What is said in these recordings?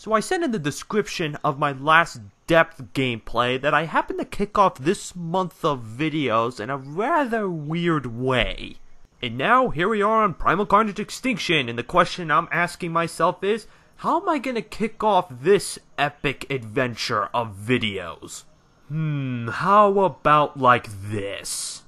So I said in the description of my last depth gameplay that I happened to kick off this month of videos in a rather weird way. And now here we are on Primal Carnage Extinction and the question I'm asking myself is, how am I gonna kick off this epic adventure of videos? Hmm, how about like this?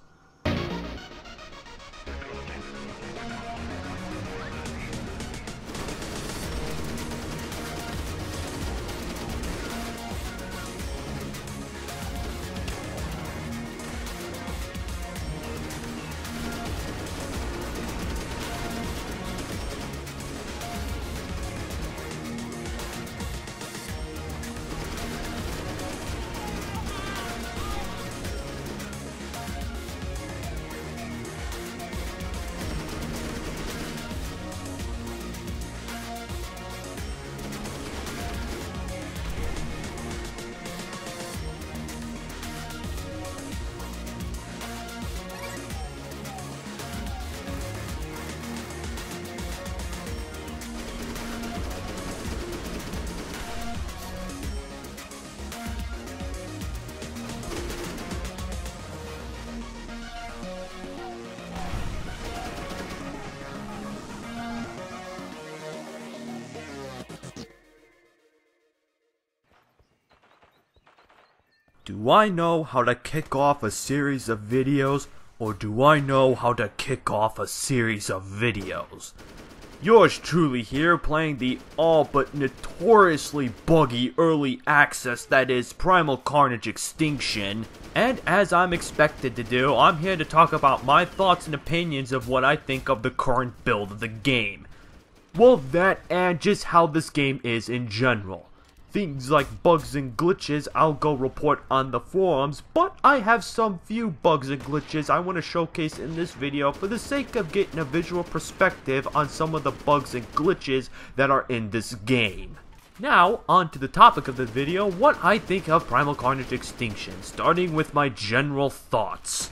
Do I know how to kick off a series of videos, or do I know how to kick off a series of videos? Yours truly here playing the all but notoriously buggy early access that is Primal Carnage Extinction. And as I'm expected to do, I'm here to talk about my thoughts and opinions of what I think of the current build of the game. Well, that and just how this game is in general. Things like bugs and glitches I'll go report on the forums, but I have some few bugs and glitches I want to showcase in this video for the sake of getting a visual perspective on some of the bugs and glitches that are in this game. Now, on to the topic of the video, what I think of Primal Carnage Extinction, starting with my general thoughts.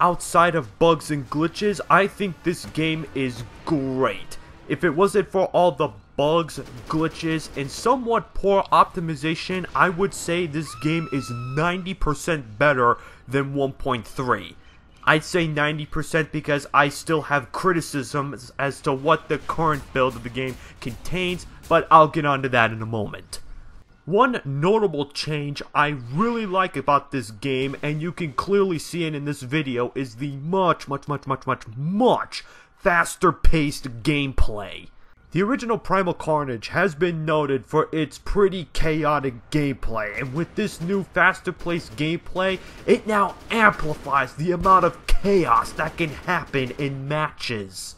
Outside of bugs and glitches, I think this game is great. If it wasn't for all the bugs, glitches, and somewhat poor optimization, I would say this game is 90% better than 1.3. I'd say 90% because I still have criticisms as to what the current build of the game contains, but I'll get onto that in a moment. One notable change I really like about this game, and you can clearly see it in this video, is the much, much, much, much, much, much faster paced gameplay. The original Primal Carnage has been noted for its pretty chaotic gameplay, and with this new faster paced gameplay, it now amplifies the amount of chaos that can happen in matches.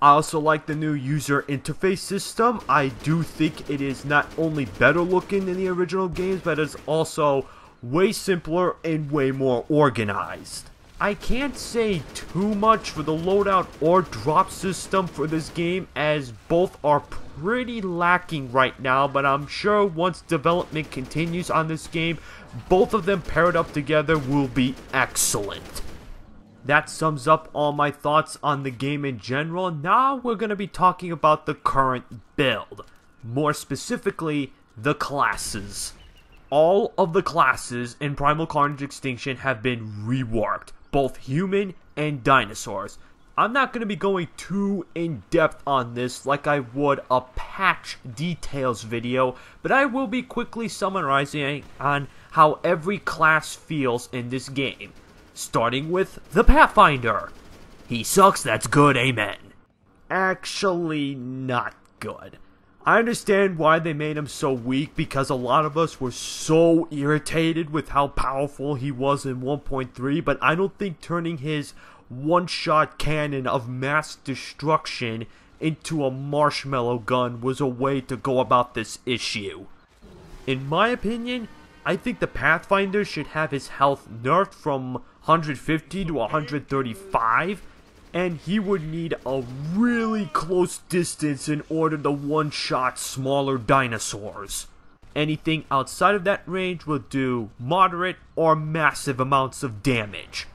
I also like the new user interface system. I do think it is not only better looking than the original games, but it's also way simpler and way more organized. I can't say too much for the loadout or drop system for this game as both are pretty lacking right now, but I'm sure once development continues on this game, both of them paired up together will be excellent. That sums up all my thoughts on the game in general. Now we're going to be talking about the current build. More specifically, the classes. All of the classes in Primal Carnage Extinction have been reworked both human and dinosaurs. I'm not going to be going too in depth on this like I would a patch details video, but I will be quickly summarizing on how every class feels in this game. Starting with the Pathfinder. He sucks, that's good, amen. Actually, not good. I understand why they made him so weak because a lot of us were so irritated with how powerful he was in 1.3, but I don't think turning his one-shot cannon of mass destruction into a marshmallow gun was a way to go about this issue. In my opinion, I think the Pathfinder should have his health nerfed from 150 to 135 and he would need a really close distance in order to one-shot smaller dinosaurs. Anything outside of that range will do moderate or massive amounts of damage.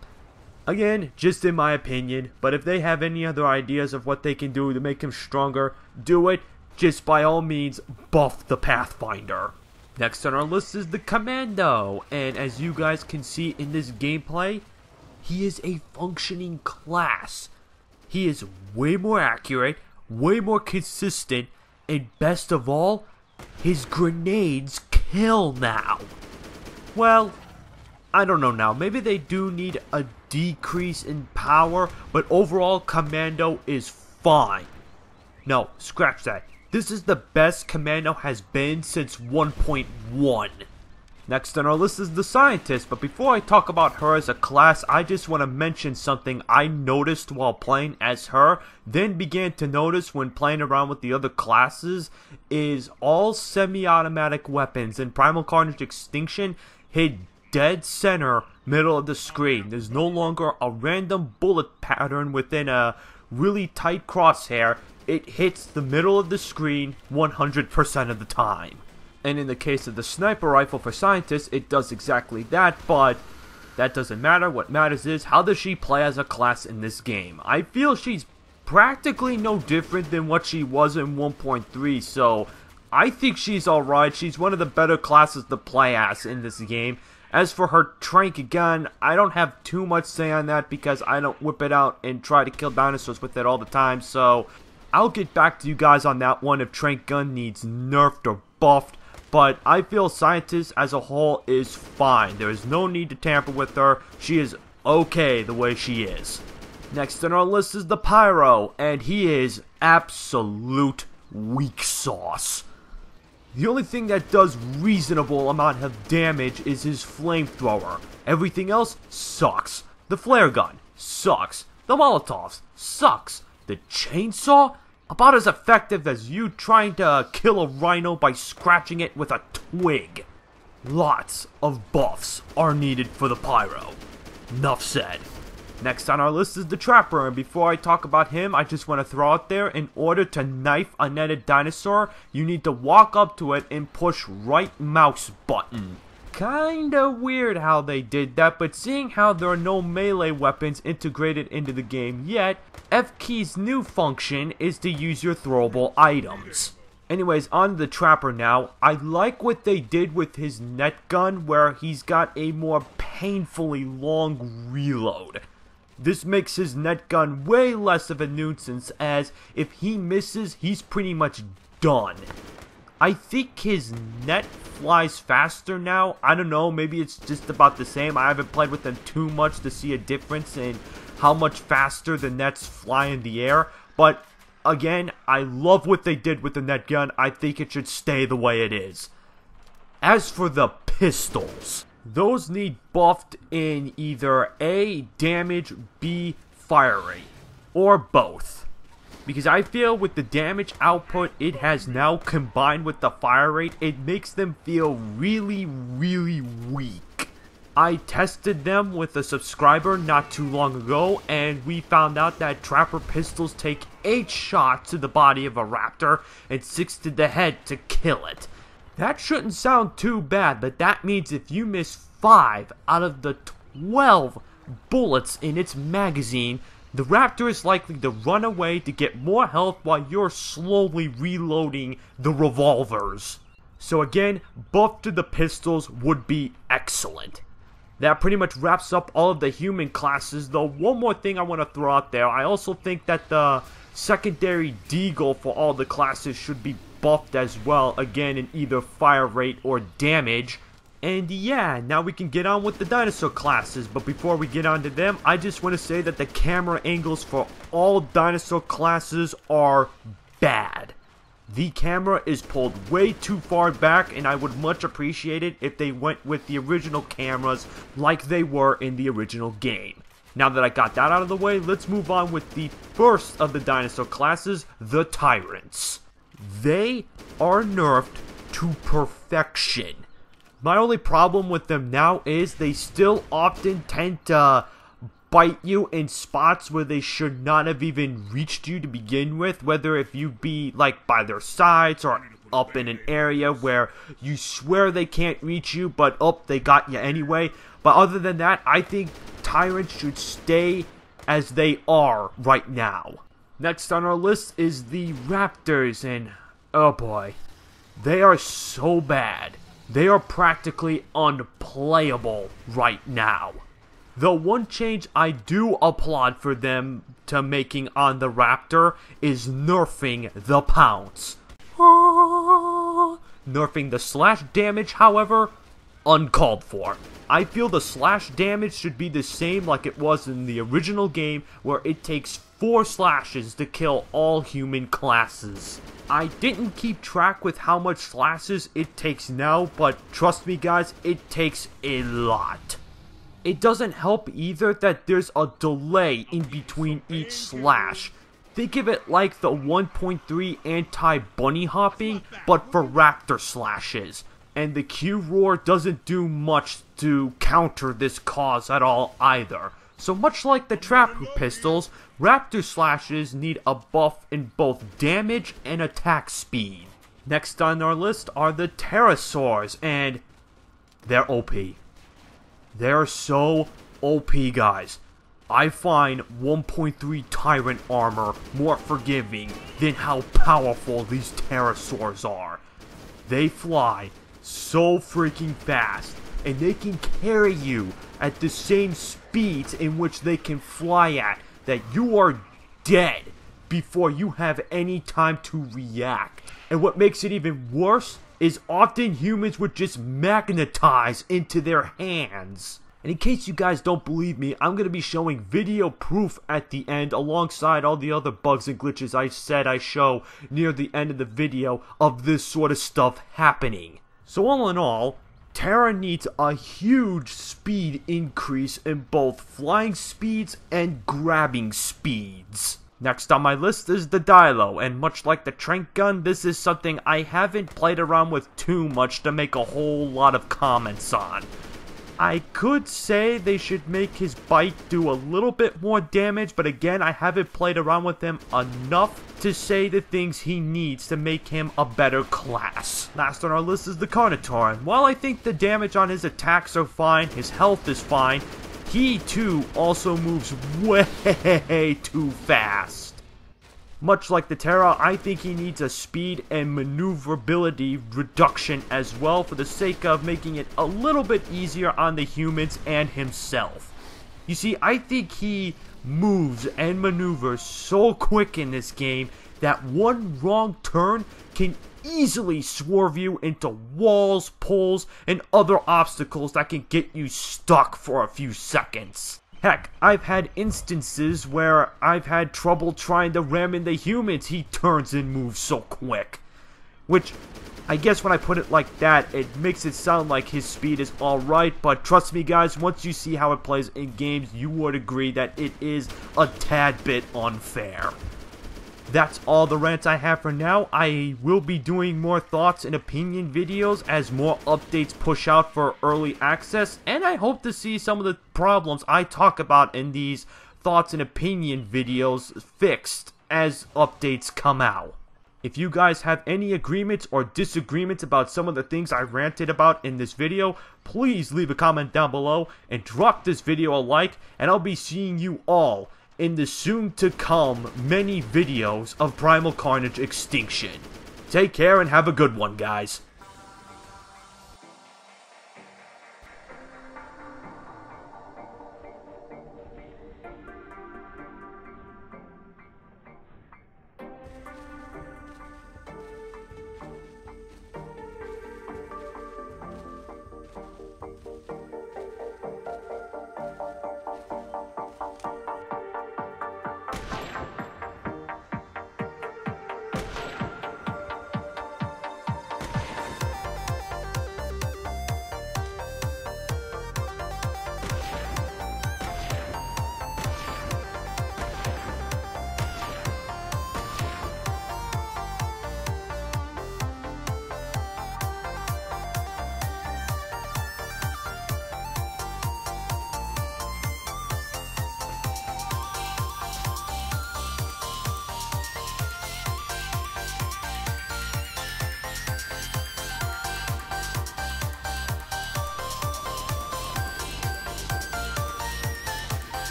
Again, just in my opinion, but if they have any other ideas of what they can do to make him stronger, do it. just by all means buff the Pathfinder. Next on our list is the Commando, and as you guys can see in this gameplay, he is a functioning class. He is way more accurate, way more consistent, and best of all, his grenades kill now. Well, I don't know now. Maybe they do need a decrease in power, but overall, Commando is fine. No, scratch that. This is the best Commando has been since 1.1. Next on our list is the Scientist, but before I talk about her as a class, I just want to mention something I noticed while playing as her, then began to notice when playing around with the other classes, is all semi-automatic weapons in Primal Carnage Extinction hit dead center middle of the screen. There's no longer a random bullet pattern within a really tight crosshair. It hits the middle of the screen 100% of the time. And in the case of the sniper rifle for scientists, it does exactly that, but that doesn't matter. What matters is how does she play as a class in this game. I feel she's practically no different than what she was in 1.3, so I think she's alright. She's one of the better classes to play as in this game. As for her trank gun, I don't have too much say on that because I don't whip it out and try to kill dinosaurs with it all the time, so I'll get back to you guys on that one if trank gun needs nerfed or buffed but I feel Scientist as a whole is fine. There is no need to tamper with her. She is okay the way she is. Next on our list is the Pyro, and he is absolute weak sauce. The only thing that does reasonable amount of damage is his flamethrower. Everything else sucks. The flare gun sucks. The Molotovs sucks. The chainsaw about as effective as you trying to kill a rhino by scratching it with a twig. Lots of buffs are needed for the Pyro. Enough said. Next on our list is the Trapper, and before I talk about him, I just want to throw out there, in order to knife a netted dinosaur, you need to walk up to it and push right mouse button kinda weird how they did that, but seeing how there are no melee weapons integrated into the game yet, F-Key's new function is to use your throwable items. Anyways, on the Trapper now, I like what they did with his net gun where he's got a more painfully long reload. This makes his net gun way less of a nuisance as if he misses, he's pretty much done. I think his net flies faster now. I don't know, maybe it's just about the same. I haven't played with them too much to see a difference in how much faster the nets fly in the air. But again, I love what they did with the net gun. I think it should stay the way it is. As for the pistols, those need buffed in either A, damage, B, fire rate, or both because I feel with the damage output it has now combined with the fire rate, it makes them feel really, really weak. I tested them with a subscriber not too long ago, and we found out that Trapper pistols take 8 shots to the body of a raptor and 6 to the head to kill it. That shouldn't sound too bad, but that means if you miss 5 out of the 12 bullets in its magazine, the raptor is likely to run away to get more health while you're slowly reloading the revolvers. So again, buff to the pistols would be excellent. That pretty much wraps up all of the human classes, though one more thing I want to throw out there, I also think that the secondary deagle for all the classes should be buffed as well, again in either fire rate or damage. And yeah, now we can get on with the dinosaur classes, but before we get on to them, I just want to say that the camera angles for all dinosaur classes are bad. The camera is pulled way too far back, and I would much appreciate it if they went with the original cameras like they were in the original game. Now that I got that out of the way, let's move on with the first of the dinosaur classes, the Tyrants. They are nerfed to perfection. My only problem with them now is they still often tend to bite you in spots where they should not have even reached you to begin with, whether if you be like by their sides or up in an area where you swear they can't reach you, but up oh, they got you anyway. But other than that, I think tyrants should stay as they are right now. Next on our list is the Raptors, and Oh boy. They are so bad. They are practically unplayable right now. The one change I do applaud for them to making on the Raptor is nerfing the Pounce. Ah. Nerfing the slash damage, however, uncalled for. I feel the slash damage should be the same like it was in the original game where it takes 4 slashes to kill all human classes. I didn't keep track with how much slashes it takes now, but trust me guys, it takes a lot. It doesn't help either that there's a delay in between each slash. Think of it like the 1.3 anti-bunny hopping, but for raptor slashes. And the Q roar doesn't do much to counter this cause at all either. So much like the trap pistols, raptor slashes need a buff in both damage and attack speed. Next on our list are the pterosaurs, and they're OP. They're so OP, guys. I find 1.3 Tyrant armor more forgiving than how powerful these pterosaurs are. They fly so freaking fast, and they can carry you at the same speeds in which they can fly at that you are dead before you have any time to react. And what makes it even worse is often humans would just magnetize into their hands. And in case you guys don't believe me, I'm going to be showing video proof at the end alongside all the other bugs and glitches I said I show near the end of the video of this sort of stuff happening. So all in all, Terra needs a huge speed increase in both flying speeds and grabbing speeds. Next on my list is the Dilo, and much like the Trank Gun, this is something I haven't played around with too much to make a whole lot of comments on. I could say they should make his bite do a little bit more damage, but again, I haven't played around with him enough to say the things he needs to make him a better class. Last on our list is the Carnotaur, and while I think the damage on his attacks are fine, his health is fine, he too also moves way too fast. Much like the Terra, I think he needs a speed and maneuverability reduction as well for the sake of making it a little bit easier on the humans and himself. You see, I think he moves and maneuvers so quick in this game that one wrong turn can easily swerve you into walls, poles, and other obstacles that can get you stuck for a few seconds. Heck, I've had instances where I've had trouble trying to ram in the humans he turns and moves so quick. Which, I guess when I put it like that, it makes it sound like his speed is alright, but trust me guys, once you see how it plays in games, you would agree that it is a tad bit unfair that's all the rants I have for now. I will be doing more thoughts and opinion videos as more updates push out for early access, and I hope to see some of the problems I talk about in these thoughts and opinion videos fixed as updates come out. If you guys have any agreements or disagreements about some of the things I ranted about in this video, please leave a comment down below and drop this video a like, and I'll be seeing you all in the soon to come many videos of Primal Carnage Extinction. Take care and have a good one, guys.